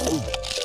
Oh.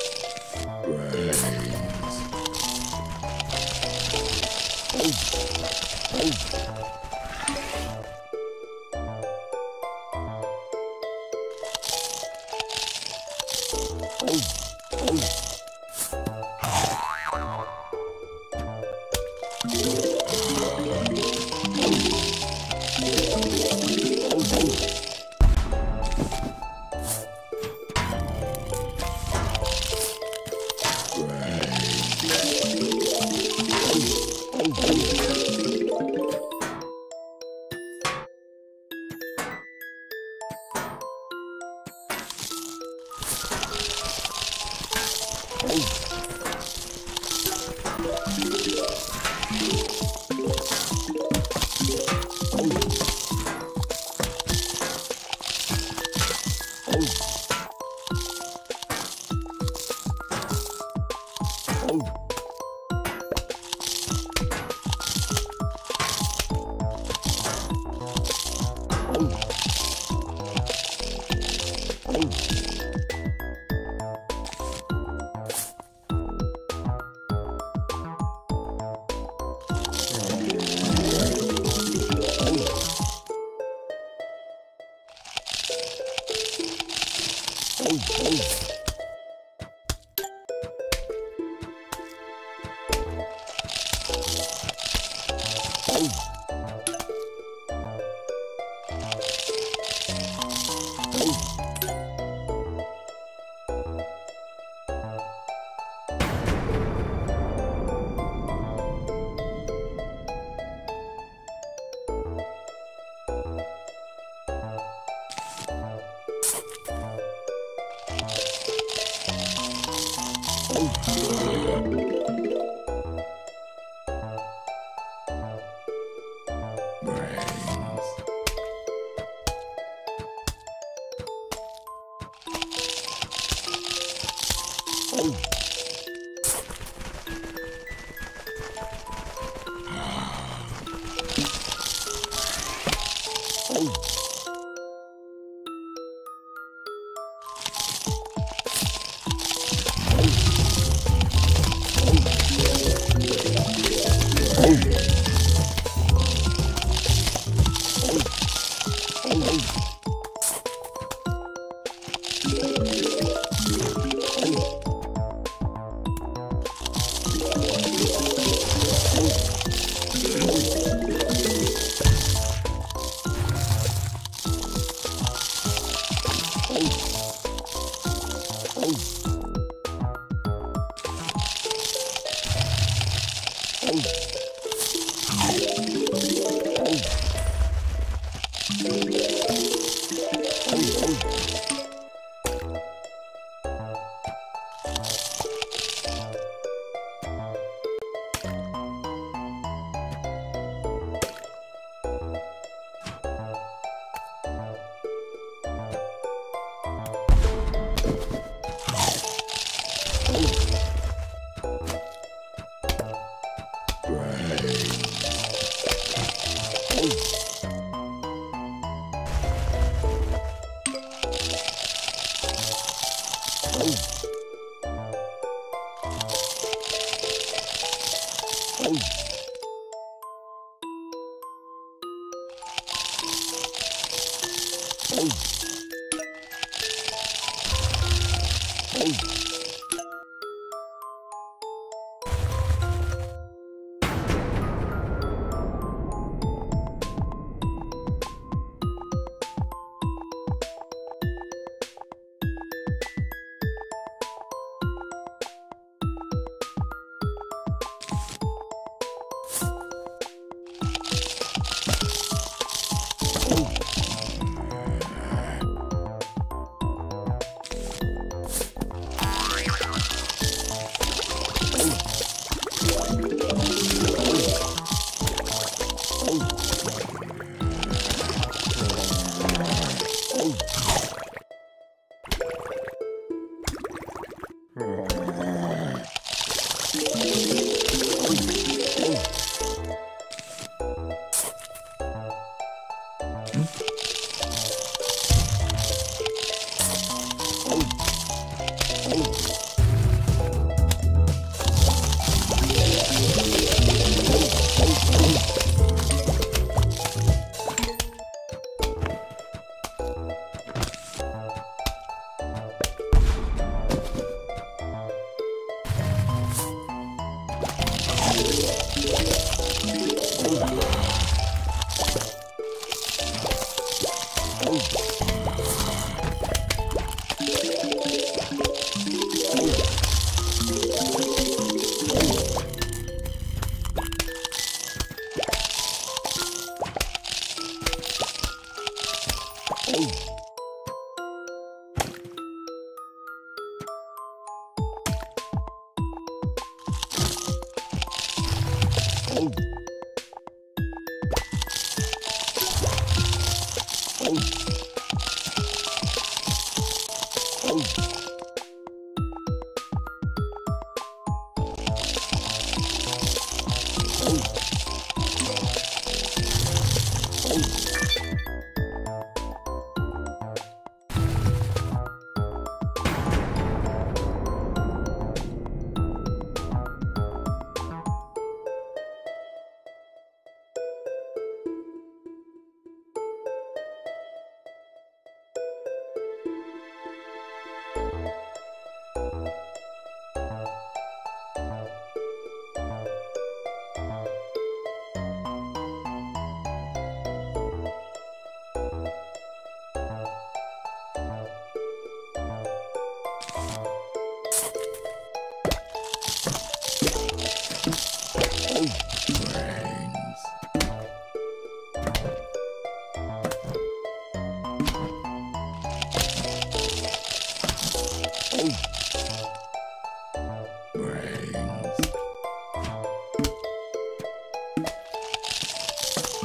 어이, 어이.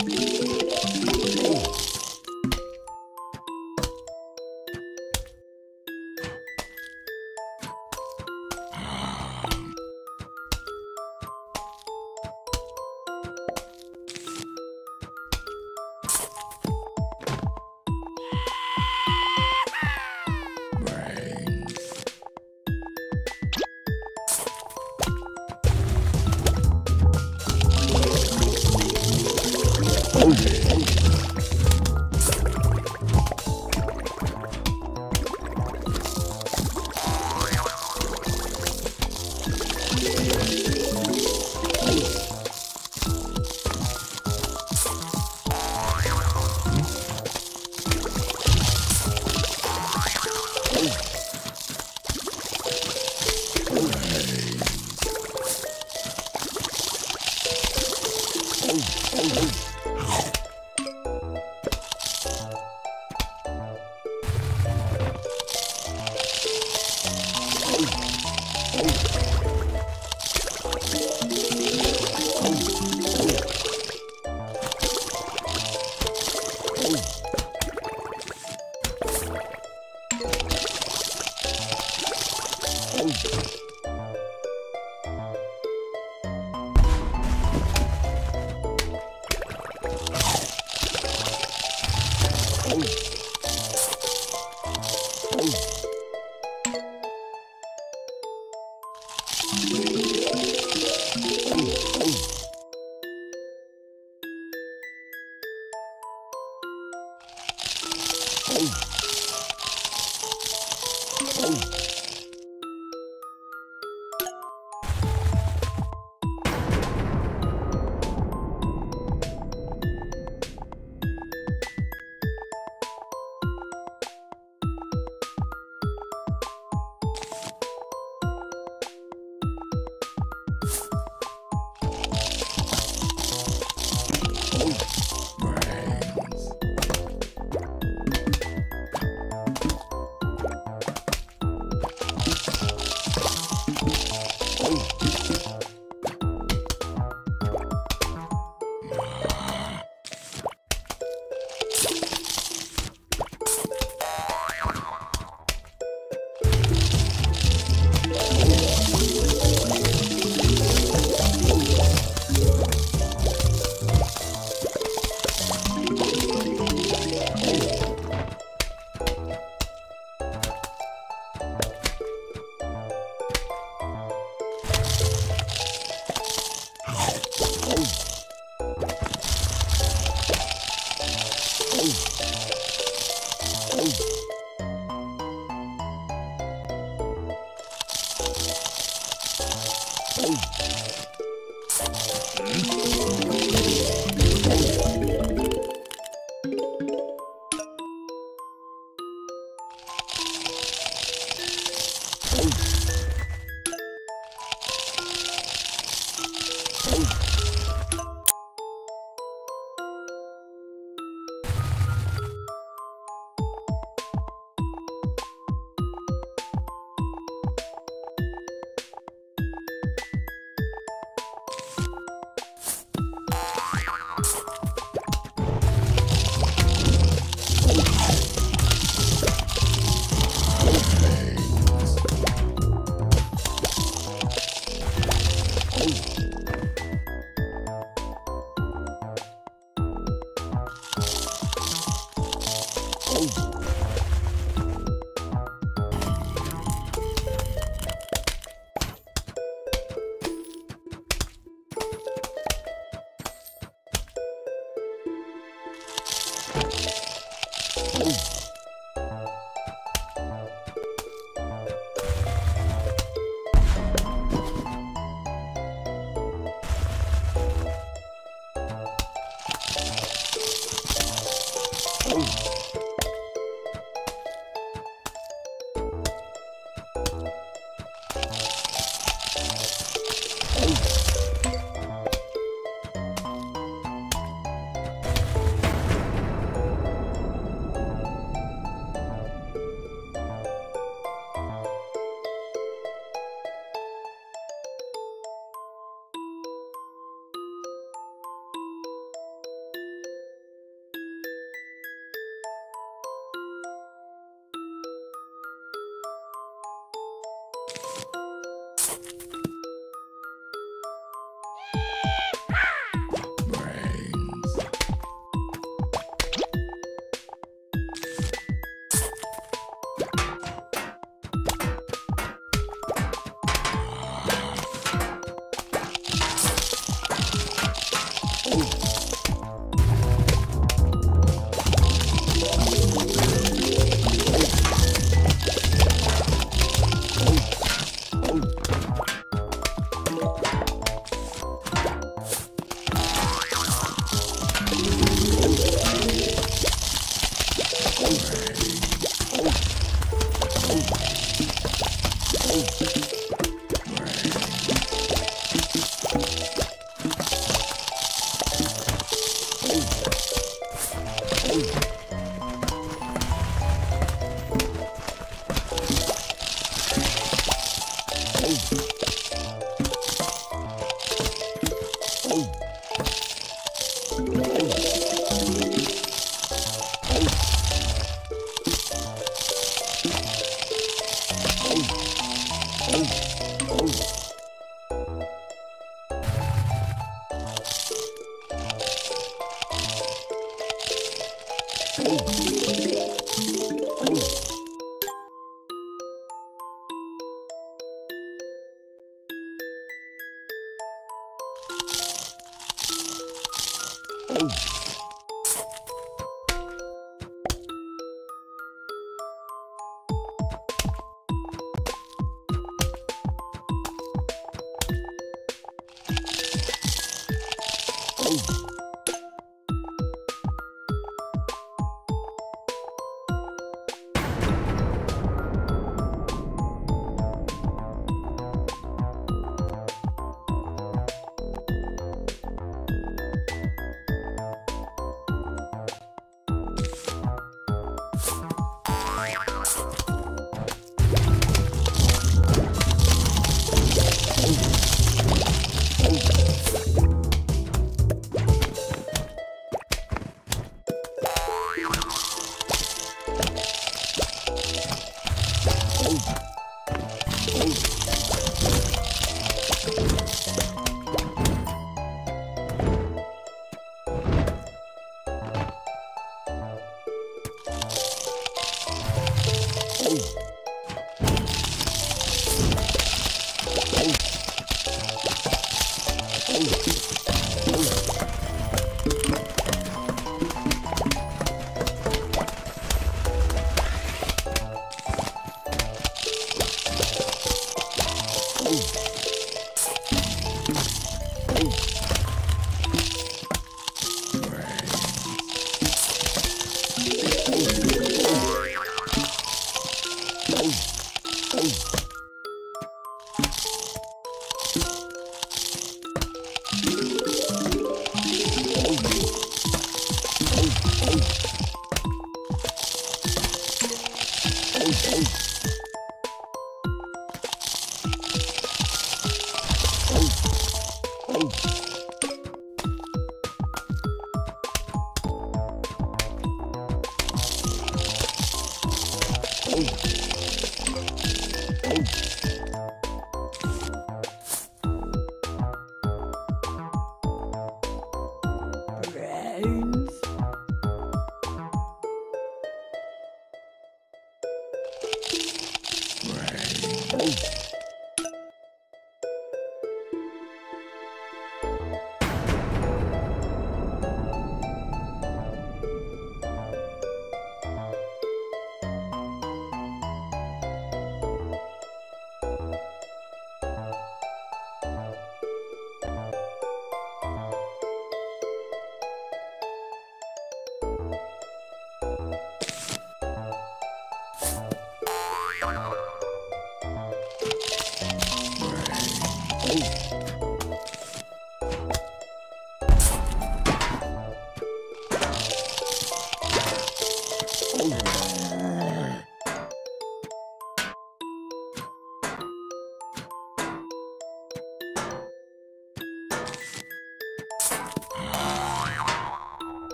Oh. Oh. Oh. Oh.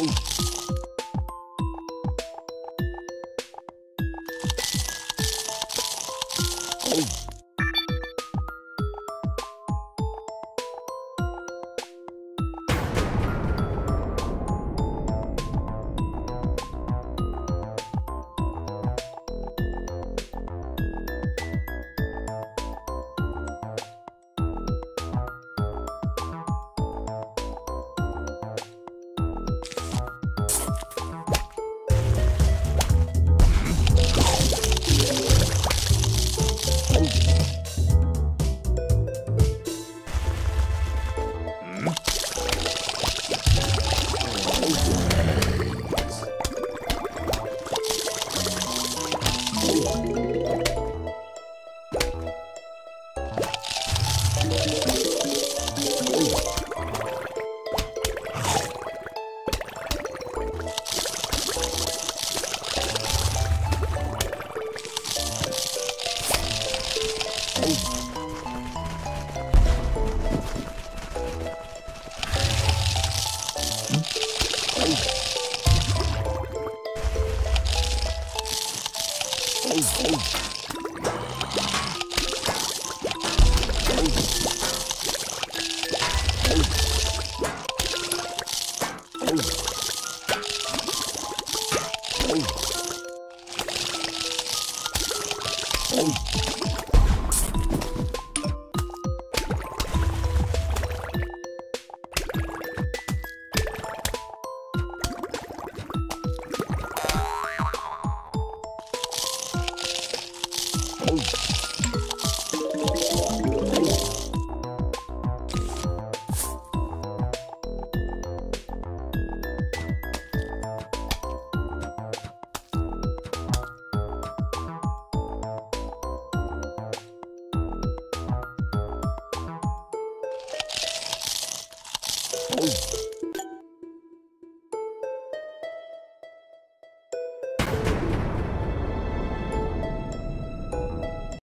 Whoa. Oh.